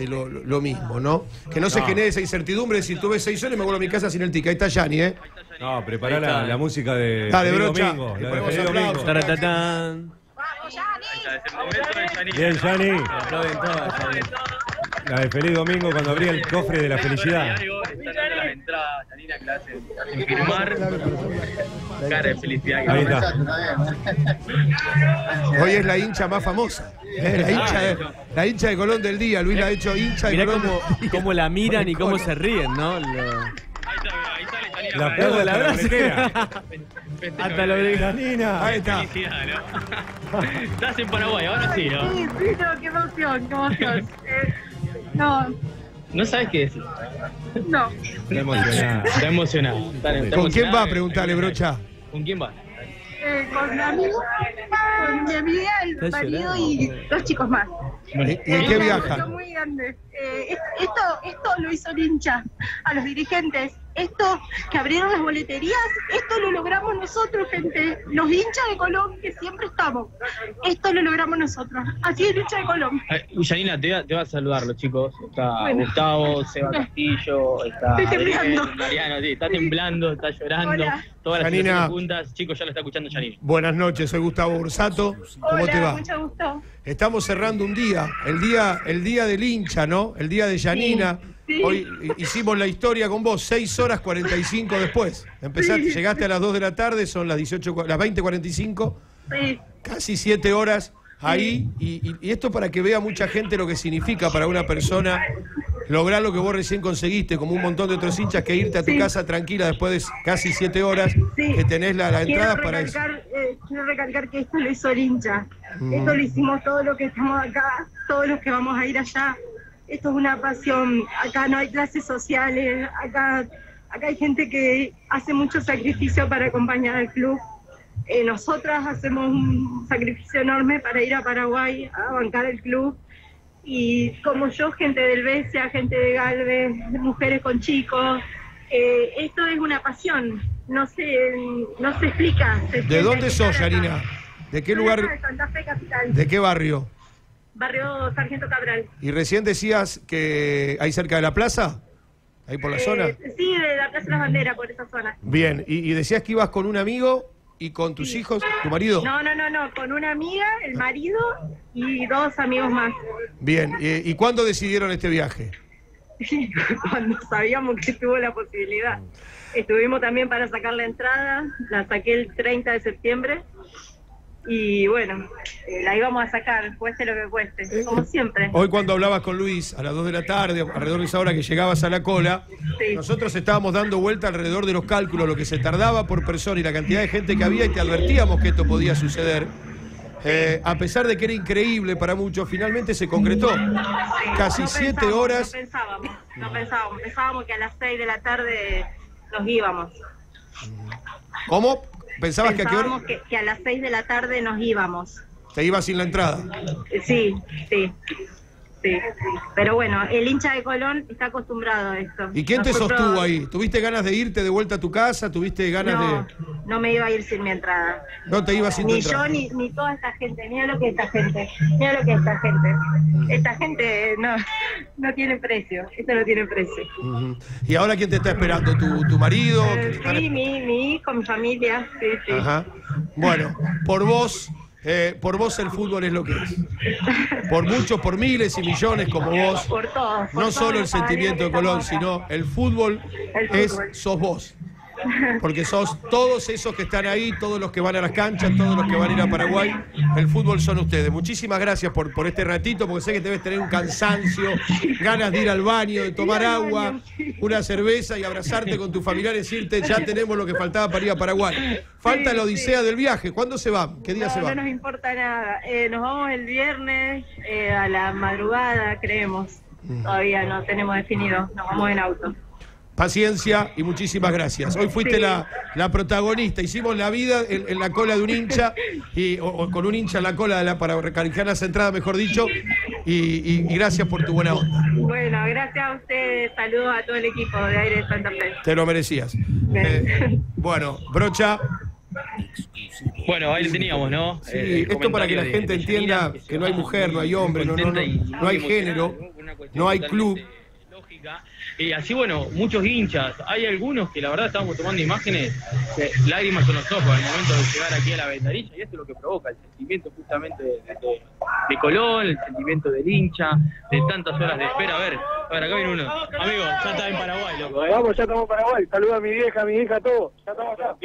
lo, lo- lo mismo, ¿no? Que no se genere esa incertidumbre de si tuve seis horas y me vuelvo a mi casa sin el tic. Ahí está Yanni, ¿eh? No, prepará la, la música de Dale, brocha. Domingo. La de. Domingo. Taratatán. Bien, Yanni. Todas, Yanni. La de Feliz Domingo cuando abría el cofre de la felicidad. Entradas, Janina, que la hacen firmar. Cara de felicidad que Ahí está. Hoy es la hincha más famosa. ¿eh? La, hincha de, la hincha de Colón del día. Luis la ha hecho hincha de Mirá Colón cómo, cómo la miran y cómo se ríen, ¿no? Lo- Ahí sale, ahí sale Janina. La perla de la la festejo. Hasta lo de Janina. Ahí está. ¿no? Estás en Paraguay, ahora sí, ¿no? Sí, sí, no, qué emoción, qué emoción. Eh, no, No sabes qué decir. no. Está emocionada. Está emocionado. Está- está ¿Con quién va? Preguntale, brocha. ¿Con quién va? Eh, con mi amigo, con mi amiga, el marido y dos chicos más. ¿Y y en Eh, qué una viajan? emoción muy grande. Eh, es- esto, esto lo hizo el hincha a los dirigentes. Esto que abrieron las boleterías, esto lo logramos nosotros, gente. Los hinchas de Colón que siempre estamos. Esto lo logramos nosotros. Así es el hincha de Colón. Eh, Janina, te va, te va a saludar los chicos. Está Bueno. Gustavo, Seba Castillo, está Estoy temblando. Adrián, Mariano, sí, está temblando, está llorando. Hola. Todas las Janina. juntas, chicos, ya lo está escuchando Janina. Buenas noches, soy Gustavo Bursato. ¿Cómo Hola, te va? mucho gusto. Estamos cerrando un día, el día, el día del hincha, ¿no? El día de Yanina. Sí, sí. Hoy hi- hicimos la historia con vos, 6 horas 45 después. Empezaste, Sí. llegaste a las 2 de la tarde, son las 18, cua- las 20.45, Sí. casi 7 horas ahí. Y, esto para que vea mucha gente lo que significa para una persona lograr lo que vos recién conseguiste, como un montón de otros hinchas, que irte a tu casa tranquila después de casi 7 horas, que tenés la, la entrada para eso. eh, quiero recalcar que esto lo hizo el hincha. Mm. Esto lo hicimos todos los que estamos acá, todos los que vamos a ir allá. Esto es una pasión. Acá no hay clases sociales, acá, acá hay gente que hace mucho sacrificio para acompañar al club. Eh, nosotras hacemos un sacrificio enorme para ir a Paraguay a bancar el club. Y como yo, gente del Besia, gente de Galvez, mujeres con chicos, eh, esto es una pasión. No se, no se explica. se ¿De dónde sos. Yanina? ¿De qué lugar? acá de Santa Fe Capital, ¿De qué barrio? Barrio Sargento Cabral. Y recién decías que hay cerca de la plaza, ahí por la Eh, zona. Sí, de la Plaza de las Banderas, por esa zona. Bien, y, y decías que ibas con un amigo y con tus hijos, tu marido. No, no, no, no, con una amiga, el marido y dos amigos más. Bien, y, ¿y cuándo decidieron este viaje? Cuando sabíamos que tuvo la posibilidad. Estuvimos también para sacar la entrada, la saqué el 30 de septiembre y bueno, eh, la íbamos a sacar, cueste lo que cueste, como siempre. Hoy cuando hablabas con Luis a las 2 de la tarde, alrededor de esa hora que llegabas a la cola, Sí. nosotros estábamos dando vuelta alrededor de los cálculos, lo que se tardaba por persona y la cantidad de gente que había y te advertíamos que esto podía suceder. Eh, a pesar de que era increíble para muchos, finalmente se concretó. Casi No siete pensábamos, horas. No pensábamos, no pensábamos, pensábamos que a las 6 de la tarde nos íbamos. ¿Cómo? ¿Pensabas que a qué hora Pensábamos que, que a las 6 de la tarde nos íbamos. te ibas sin la entrada? Sí, sí. Sí, pero bueno, el hincha de Colón está acostumbrado a esto. ¿Y quién te sostuvo ahí? ¿Tuviste ganas de irte de vuelta a tu casa? ¿Tuviste ganas No, de.? no me iba a ir sin mi entrada. No te ibas sin tu Ni yo entrada. ni, ni toda esta gente. Mira lo que es esta gente. Mira lo que es esta gente. Esta gente no, no tiene precio. Esto no tiene precio. ¿Y ahora quién te está esperando? ¿Tu, tu marido? Eh, ¿Quién te están sí, mi, mi hijo, mi familia. Sí, sí. Ajá. Bueno, por vos, eh, por vos el fútbol es lo que es. Por muchos, por miles y millones como vos. Por todos. por No todos solo el sentimiento de Colón, sino el fútbol El es fútbol. sos vos. Porque sos todos esos que están ahí, todos los que van a las canchas, todos los que van a ir a Paraguay. El fútbol son ustedes. Muchísimas gracias por, por este ratito, porque sé que debes tener un cansancio, ganas de ir al baño, de tomar agua, una cerveza y abrazarte con tu familiar y decirte, ya tenemos lo que faltaba para ir a Paraguay. Falta Sí, la odisea del viaje. ¿Cuándo se va? ¿Qué día no, se va? no nos importa nada. Eh, nos vamos el viernes eh, a la madrugada, creemos. Todavía no tenemos definido. Nos vamos en auto. Paciencia y muchísimas gracias. Hoy fuiste Sí. la, la protagonista. Hicimos la vida en, en la cola de un hincha, y, o, o con un hincha en la cola de la, para recalificar las entradas, mejor dicho. Y, y- y gracias por tu buena onda. Bueno, gracias a ustedes. Saludos a todo el equipo de Aire de Santa Fe. Te lo merecías. Eh, bueno, brocha. Bueno, ahí lo teníamos, ¿no? Sí, Eh, esto para que la gente de- de entienda Yanina, que no hay mujer, no hay hombre, no, no, no, no hay género. ¿no? Una cuestión No hay club. Y así, bueno, muchos hinchas. Hay algunos que la verdad estábamos tomando imágenes, que lágrimas en los ojos al momento de llegar aquí a la ventanilla, y esto es lo que provoca el sentimiento justamente de, de- de Colón, el sentimiento del hincha, de tantas horas de espera. A ver, a ver, acá viene uno. Amigo, ya está en Paraguay, loco. ¿eh? Vamos, ya estamos en Paraguay. Saluda a mi vieja, a mi hija, a todos. Ya estamos acá.